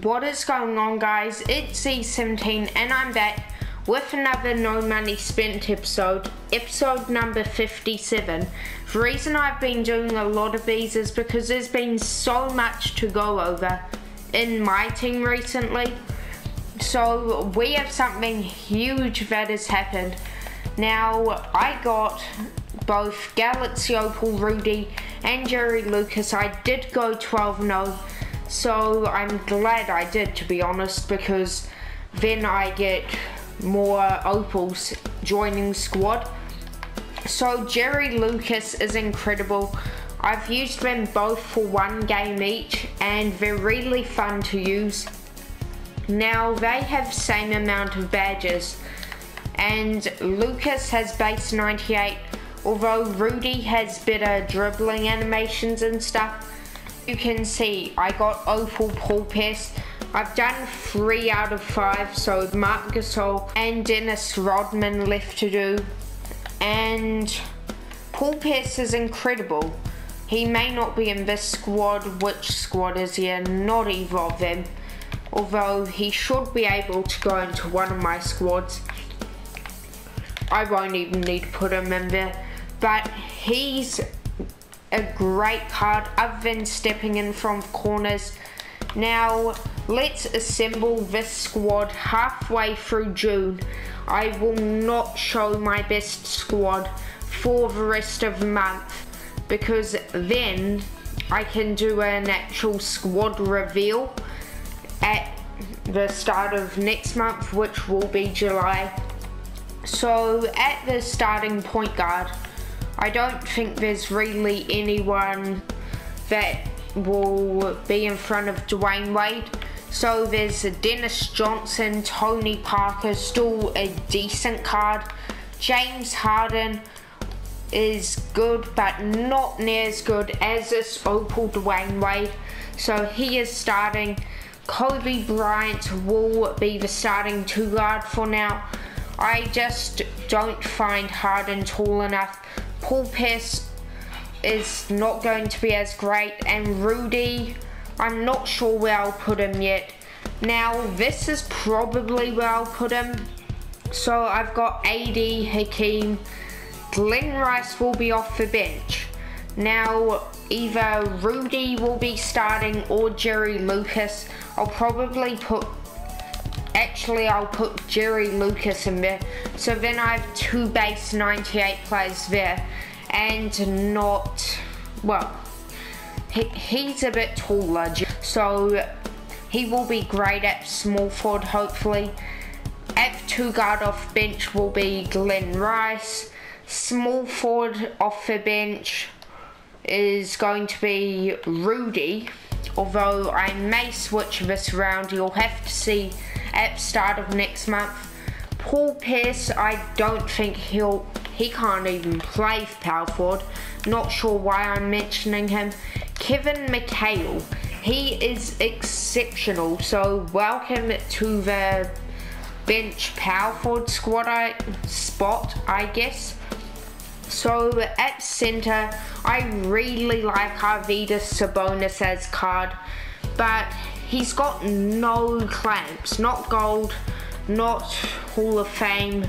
What is going on guys? It's Z17 and I'm back with another No Money Spent episode, episode number 57. The reason I've been doing a lot of these is because there's been so much to go over in my team recently. So we have something huge that has happened. Now I got both Galaxy Opal Rudy and Jerry Lucas. I did go 12 0 so I'm glad I did, to be honest, because then I get more opals joining squad. So Jerry Lucas is incredible. I've used them both for one game each and they're really fun to use. Now they have same amount of badges and Lucas has base 98 although Rudy has better dribbling animations and stuff you can see I got Opal Paul Pierce. I've done three out of five, so Marc Gasol and Dennis Rodman left to do. And Paul is incredible. He may not be in this squad. Which squad is he? Not either of them. Although he should be able to go into one of my squads. I won't even need to put him in there. But he's a great card I've been stepping in from corners. Now, let's assemble this squad halfway through June. I will not show my best squad for the rest of the month because then I can do an actual squad reveal at the start of next month, which will be July. So, at the starting point guard, I don't think there's really anyone that will be in front of Dwyane Wade. So there's Dennis Johnson, Tony Parker, still a decent card. James Harden is good, but not near as good as this Opal Dwyane Wade. So he is starting. Kobe Bryant will be the starting two guard for now. I just don't find Harden tall enough Paul Pierce is not going to be as great, and Rudy, I'm not sure where I'll put him yet. Now, this is probably where I'll put him. So I've got AD, Hakeem, Glen Rice will be off the bench. Now, either Rudy will be starting or Jerry Lucas. I'll probably put, actually I'll put Jerry Lucas in there. So then I have two base 98 players there and not, well, he, he's a bit taller, so he will be great at small forward, hopefully. F2 guard off bench will be Glen Rice. Small forward off the bench is going to be Rudy. Although I may switch this around, you'll have to see at start of next month. Paul Pierce, I don't think he'll he can't even play power forward. Not sure why I'm mentioning him. Kevin McHale. He is exceptional. So welcome to the bench forward squad I, spot, I guess. So at center, I really like Arvydas Sabonis as card, but he's got no clamps, not gold, not Hall of Fame,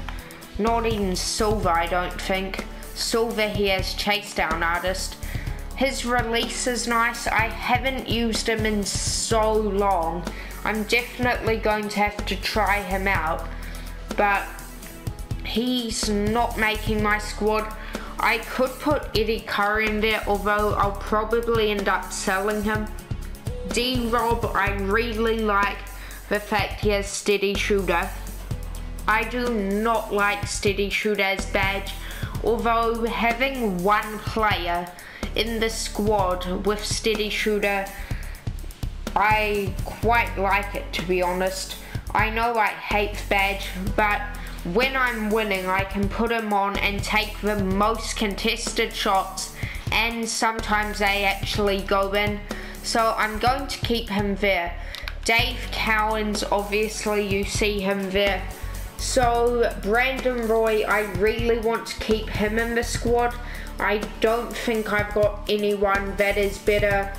not even Silver, I don't think. Silver he has Chase Down Artist. His release is nice. I haven't used him in so long. I'm definitely going to have to try him out. But he's not making my squad. I could put Eddy Curry in there, although I'll probably end up selling him. D-Rob, I really like the fact he has steady shooter. I do not like Steady Shooter's badge, although having one player in the squad with Steady Shooter, I quite like it to be honest. I know I hate badge, but when I'm winning, I can put him on and take the most contested shots, and sometimes they actually go in. So I'm going to keep him there. Dave Cowens, obviously, you see him there. So Brandon Roy, I really want to keep him in the squad. I don't think I've got anyone that is better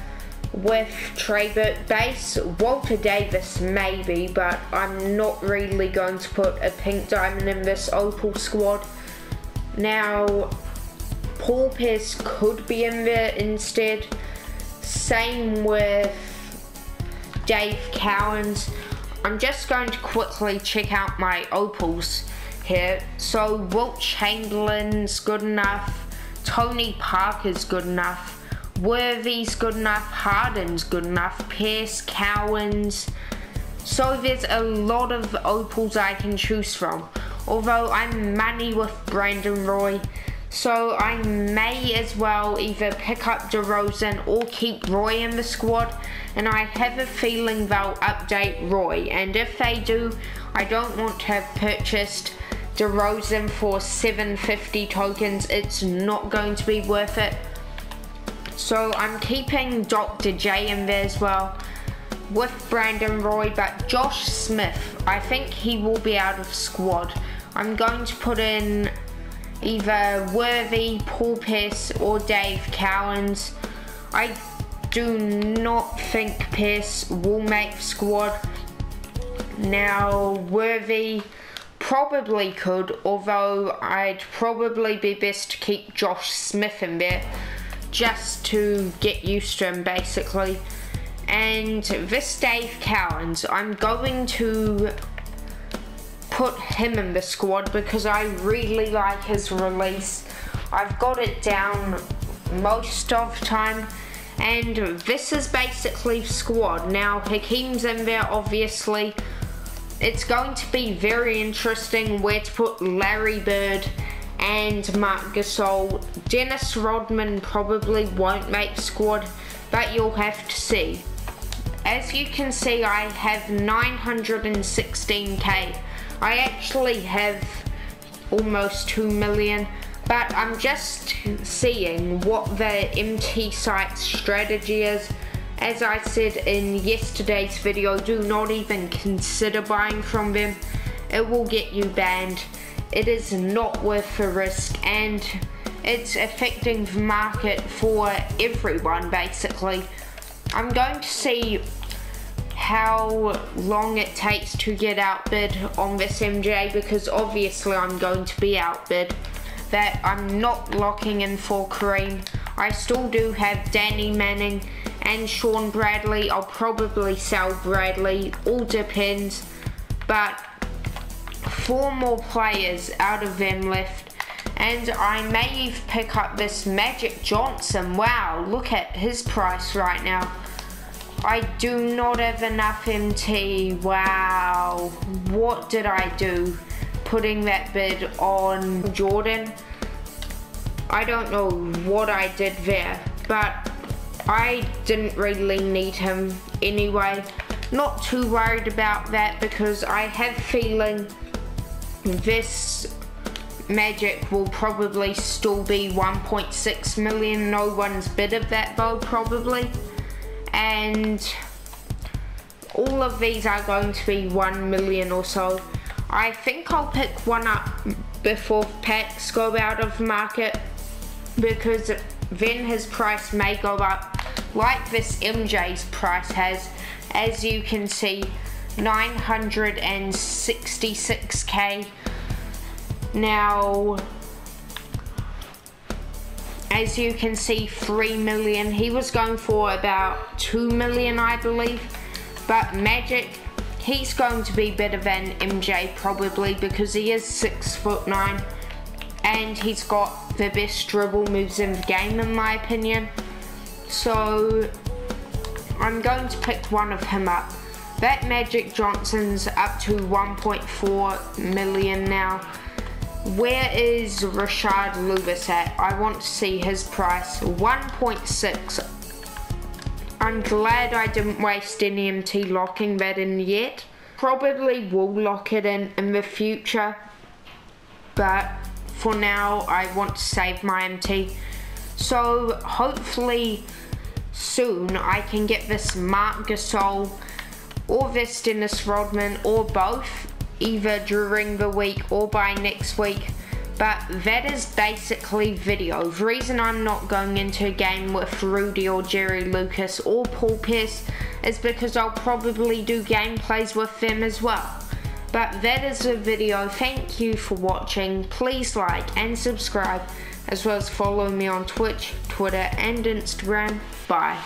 with Trey Burke base. Walter Davis maybe, but I'm not really going to put a pink diamond in this Opal squad. Now, Paul Pierce could be in there instead. Same with Dave Cowens. I'm just going to quickly check out my opals here. So Wilt Chamberlain's good enough. Tony Parker's good enough. Worthy's good enough. Harden's good enough. Pierce, Cowens. So there's a lot of opals I can choose from. Although I'm money with Brandon Roy. So I may as well either pick up DeRozan or keep Roy in the squad. And I have a feeling they'll update Roy. And if they do, I don't want to have purchased DeRozan for 750 tokens. It's not going to be worth it. So I'm keeping Dr. J in there as well with Brandon Roy, but Josh Smith, I think he will be out of squad. I'm going to put in either Worthy, Paul Pierce, or Dave Cowens. I do not think Pierce will make squad. Now, Worthy probably could, although I'd probably be best to keep Josh Smith in there just to get used to him basically. And this Dave Cowens, I'm going to put him in the squad because I really like his release. I've got it down most of time and this is basically squad. Now Hakeem's in there obviously. It's going to be very interesting where to put Larry Bird and Marc Gasol. Dennis Rodman probably won't make squad, but you'll have to see. As you can see, I have 916k. I actually have almost 2 million, but I'm just seeing what the MT site strategy is. As I said in yesterday's video, do not even consider buying from them. It will get you banned. It is not worth the risk and it's affecting the market for everyone basically. I'm going to see how long it takes to get outbid on this MJ because obviously I'm going to be outbid. That I'm not locking in for Kareem. I still do have Danny Manning and Shawn Bradley. I'll probably sell Bradley, all depends. But four more players out of them left. And I may pick up this Magic Johnson. Wow, look at his price right now. I do not have enough MT. Wow. What did I do? Putting that bid on Jordan. I don't know what I did there, but I didn't really need him anyway. Not too worried about that because I have feeling this Magic will probably still be 1.6 million. No one's bid of that though, probably and all of these are going to be 1 million or so. I think I'll pick one up before packs go out of market because then his price may go up like this MJ's price has as you can see 966k now as you can see 3 million. He was going for about 2 million I believe. But Magic he's going to be better than MJ probably because he is 6 foot 9 and he's got the best dribble moves in the game in my opinion. So I'm going to pick one of him up. That Magic Johnson's up to 1.4 million now where is Rashard Lewis at? I want to see his price. 1.6. I'm glad I didn't waste any MT locking that in yet. Probably will lock it in in the future. But for now, I want to save my MT. So hopefully soon I can get this Marc Gasol or this Dennis Rodman or both either during the week or by next week. but that is basically video. The reason I'm not going into a game with Rudy or Jerry Lucas or Paul Pierce is because I'll probably do gameplays with them as well. But that is the video. Thank you for watching. Please like and subscribe as well as follow me on Twitch, Twitter and Instagram. Bye.